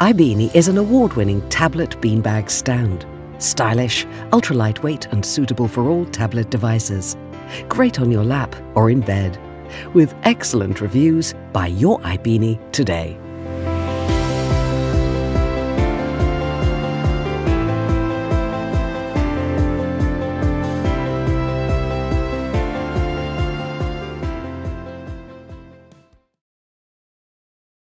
iBeani is an award-winning tablet beanbag stand. Stylish, ultra-lightweight and suitable for all tablet devices. Great on your lap or in bed. With excellent reviews, buy your iBeani today.